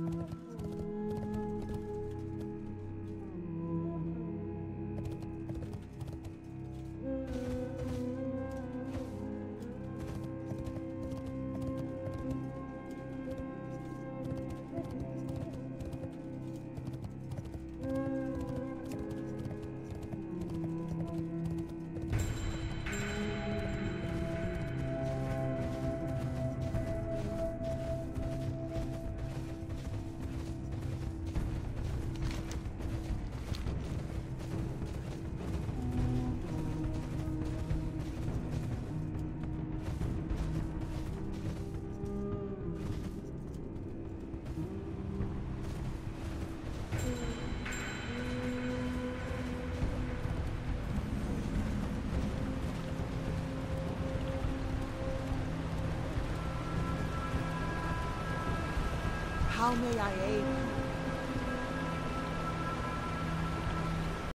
Mm-hmm. င်းမဲ့ရတယ်